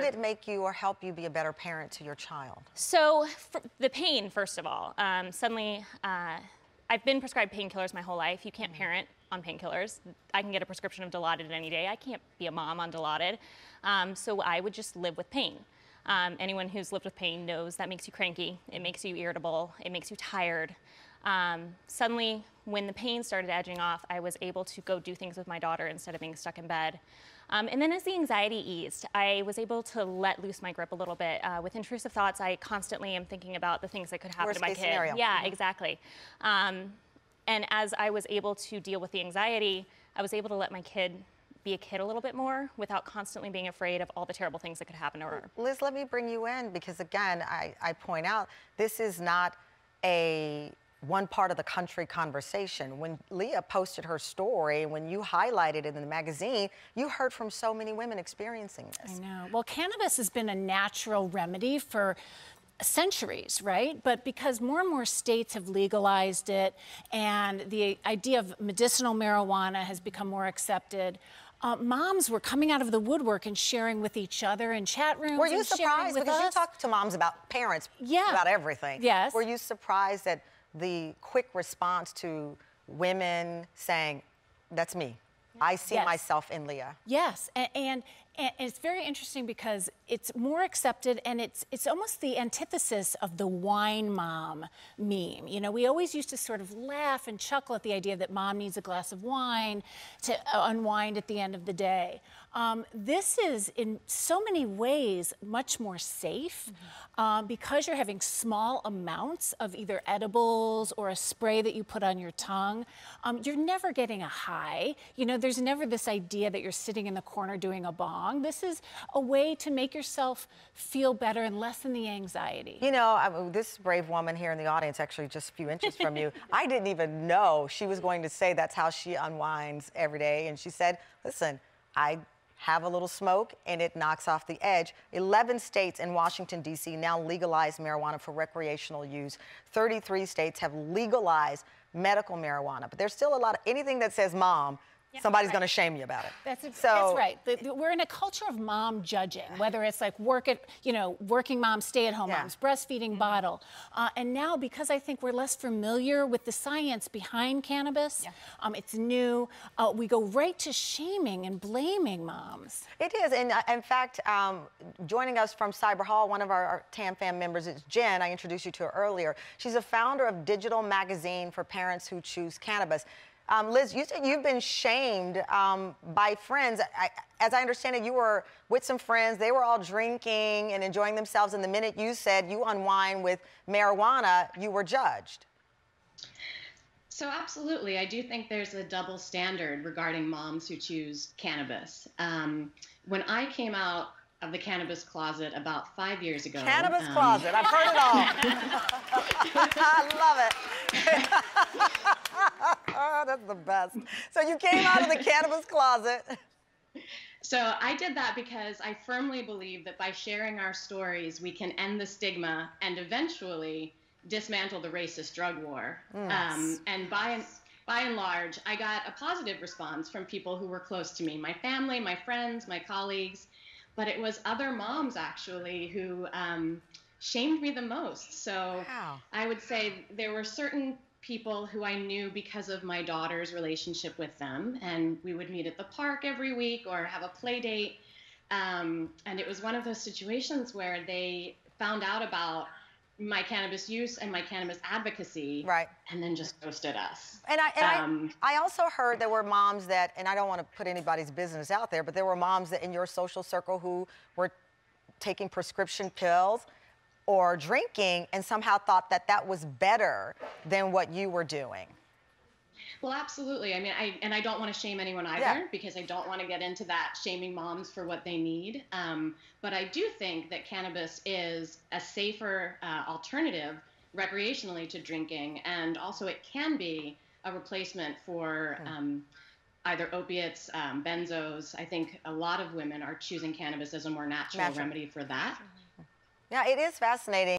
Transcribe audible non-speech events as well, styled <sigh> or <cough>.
did it make you or help you be a better parent to your child? So the pain, first of all, um, suddenly uh, I've been prescribed painkillers my whole life. You can't mm-hmm. parent on painkillers. I can get a prescription of Dilaudid any day. I can't be a mom on Dilaudid. Um, so I would just live with pain. Um, anyone who's lived with pain knows that makes you cranky, it makes you irritable, it makes you tired. Um, suddenly, when the pain started edging off, I was able to go do things with my daughter instead of being stuck in bed. Um, and then as the anxiety eased, I was able to let loose my grip a little bit. Uh, with intrusive thoughts, I constantly am thinking about the things that could happen Worst to my kid. Scenario. Yeah, mm -hmm. exactly. Um, and as I was able to deal with the anxiety, I was able to let my kid be a kid a little bit more without constantly being afraid of all the terrible things that could happen to her. Liz, let me bring you in because again, I, I point out this is not a one part of the country conversation. When Leah posted her story, when you highlighted it in the magazine, you heard from so many women experiencing this. I know. Well, cannabis has been a natural remedy for centuries, right? But because more and more states have legalized it and the idea of medicinal marijuana has become more accepted, uh, moms were coming out of the woodwork and sharing with each other in chat rooms. Were you surprised? Because us. you talk to moms about parents, yeah. about everything. Yes. Were you surprised at the quick response to women saying, that's me? I see yes. myself in Leah. Yes, and, and, and it's very interesting because it's more accepted and it's it's almost the antithesis of the wine mom meme. You know, we always used to sort of laugh and chuckle at the idea that mom needs a glass of wine to unwind at the end of the day. Um, this is in so many ways much more safe mm -hmm. um, because you're having small amounts of either edibles or a spray that you put on your tongue. Um, you're never getting a high. You know, there's never this idea that you're sitting in the corner doing a bong wrong. This is a way to make yourself feel better and lessen the anxiety. You know, I mean, this brave woman here in the audience, actually just a few inches from you, <laughs> I didn't even know she was going to say that's how she unwinds every day. And she said, listen, I have a little smoke and it knocks off the edge. 11 states in Washington, D.C. now legalize marijuana for recreational use. 33 states have legalized medical marijuana. But there's still a lot of anything that says mom Yep, Somebody's right. going to shame you about it. That's, so, that's right. The, the, we're in a culture of mom judging, whether it's like work at, you know, working moms, stay-at-home yeah. moms, breastfeeding mm -hmm. bottle. Uh, and now, because I think we're less familiar with the science behind cannabis, yeah. um, it's new, uh, we go right to shaming and blaming moms. It is. And uh, in fact, um, joining us from Cyber Hall, one of our, our TAM fam members is Jenn. I introduced you to her earlier. She's a founder of Digital Magazine for Parents Who Choose Cannabis. Um, Liz, you said you've been shamed um, by friends. I, as I understand it, you were with some friends. They were all drinking and enjoying themselves. And the minute you said you unwind with marijuana, you were judged. So, absolutely. I do think there's a double standard regarding moms who choose cannabis. Um, when I came out of the cannabis closet about five years ago. Cannabis um, closet. I've heard it all. <laughs> <laughs> I love it. <laughs> oh, that's the best. So you came out of the cannabis closet. <laughs> So I did that because I firmly believe that by sharing our stories, we can end the stigma and eventually dismantle the racist drug war. Yes. Um, and by and, by and large, I got a positive response from people who were close to me, my family, my friends, my colleagues, but it was other moms actually who um, shamed me the most. So wow. I would say there were certain people who I knew because of my daughter's relationship with them. And we would meet at the park every week or have a play date. Um, and it was one of those situations where they found out about my cannabis use and my cannabis advocacy, right, and then just ghosted us. And I, and um, I, I also heard there were moms that, and I don't want to put anybody's business out there, but there were moms that in your social circle who were taking prescription pills or drinking and somehow thought that that was better than what you were doing. Well, absolutely. I mean, I and I don't want to shame anyone either yeah. because I don't want to get into that shaming moms for what they need. Um, but I do think that cannabis is a safer uh, alternative recreationally to drinking, and also it can be a replacement for. Hmm. Um, either opiates, um, benzos. I think a lot of women are choosing cannabis as a more natural, natural. remedy for that. Yeah, it is fascinating.